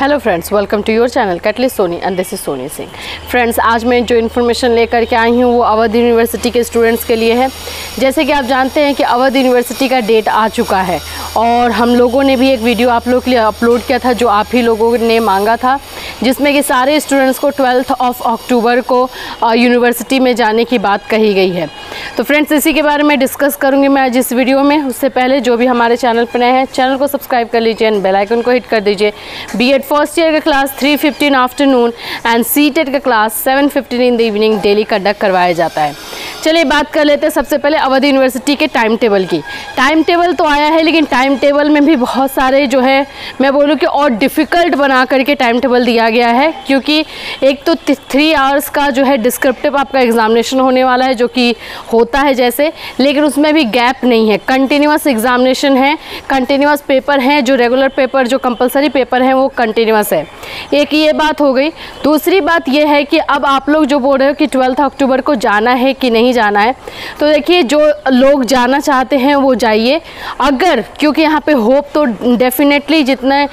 Hello friends welcome to your channel Katli Soni and this is Soni Singh friends आज मैं जो information लेकर के आई हूँ, वो अवध यूनिवर्सिटी के स्टूडेंट्स के लिए है। जैसे कि आप जानते हैं कि अवध यूनिवर्सिटी का डेट आ चुका है। और हम लोगों ने भी एक वीडियो आप लोग के लिए अपलोड किया था, जो आप ही लोगों ने मांगा था, जिसमें कि सारे स्टूडेंट्स को ट्वेल्थ ऑफ़ अक्टूबर को यूनिवर्सिटी में जाने की बात कही गई है। तो फ्रेंड्स इसी के बारे में डिस्कस करूँगी मैं आज इस वीडियो में। उससे पहले जो भी हमारे चैनल पर नए हैं चैनल को सब्सक्राइब कर लीजिए एंड बेल आइकन को हिट कर दीजिए। बी एड फ़र्स्ट ईयर का क्लास 3:15 आफ्टरनून एंड सी का class 7:15 in the evening daily conduct करवाया जाता है। चलिए बात कर लेते हैं सबसे पहले अवध यूनिवर्सिटी के टाइम टेबल की। टाइम टेबल तो आया है, लेकिन टाइम टेबल में भी बहुत सारे जो है, मैं बोलूँ कि और डिफ़िकल्ट बना करके टाइम टेबल दिया गया है, क्योंकि एक तो थ्री आवर्स का जो है डिस्क्रिप्टिव आपका एग्जामिनेशन होने वाला है, जो कि होता है जैसे, लेकिन उसमें भी गैप नहीं है। कंटिन्यूस एग्जामिनेशन है कंटिन्यूस पेपर हैं, जो रेगुलर पेपर जो कंपलसरी पेपर हैं, वो कंटिन्यूस है। एक ये बात हो गई। दूसरी बात ये है कि अब आप लोग जो बोल रहे हो कि ट्वेल्थ अक्टूबर को जाना है कि नहीं जाना है तो देखिए जो लोग जाना चाहते हैं वो जाइए। अगर, क्योंकि यहाँ पे होप तो डेफिनेटली जितना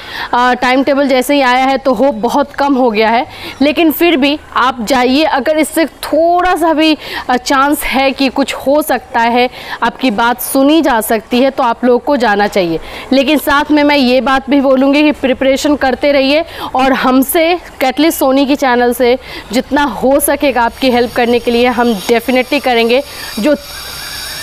टाइम टेबल जैसे ही आया है तो होप बहुत कम हो गया है। लेकिन फिर भी आप जाइए, अगर इससे थोड़ा सा भी चांस है कि कुछ हो सकता है, आपकी बात सुनी जा सकती है तो आप लोग को जाना चाहिए। लेकिन साथ में मैं ये बात भी बोलूँगी कि प्रिपरेशन करते रहिए और हमसे कैटलिस्ट सोनी की चैनल से जितना हो सकेगा आपकी हेल्प करने के लिए हम डेफिनेटली करेंगे, जो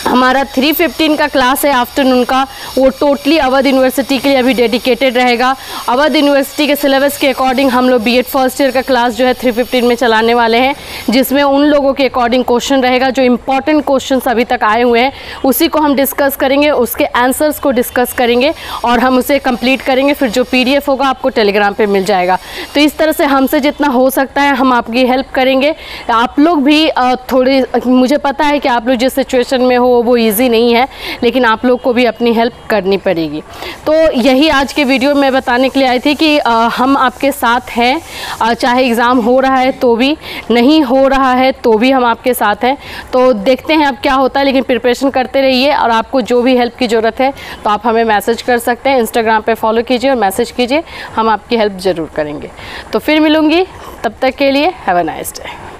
हमारा 315 का क्लास है आफ्टरनून का। वो टोटली अवध यूनिवर्सिटी के लिए अभी डेडिकेटेड रहेगा। अवध यूनिवर्सिटी के सिलेबस के अकॉर्डिंग हम लोग बीएड फ़र्स्ट ईयर का क्लास जो है 315 में चलाने वाले हैं, जिसमें उन लोगों के अकॉर्डिंग क्वेश्चन रहेगा, जो इंपॉर्टेंट क्वेश्चन अभी तक आए हुए हैं। उसी को हम डिस्कस करेंगे, उसके आंसर्स को डिस्कस करेंगे और हम उसे कंप्लीट करेंगे, फिर जो पीडीएफ होगा आपको टेलीग्राम पर मिल जाएगा। तो इस तरह से हमसे जितना हो सकता है, हम आपकी हेल्प करेंगे। आप लोग भी थोड़ी, मुझे पता है कि आप लोग जिस सिचुएशन में हो वो ईज़ी नहीं है लेकिन आप लोग को भी अपनी हेल्प करनी पड़ेगी। तो यही आज के वीडियो में बताने के लिए आई थी कि आ, हम आपके साथ हैं। चाहे एग्ज़ाम हो रहा है तो भी नहीं हो रहा है तो भी हम आपके साथ हैं। तो देखते हैं अब क्या होता है लेकिन प्रिपरेशन करते रहिए और आपको जो भी हेल्प की ज़रूरत है तो आप हमें मैसेज कर सकते हैं। इंस्टाग्राम पर फॉलो कीजिए और मैसेज कीजिए हम आपकी हेल्प ज़रूर करेंगे। तो फिर मिलूँगी तब तक के लिए हैव अ नाइस डे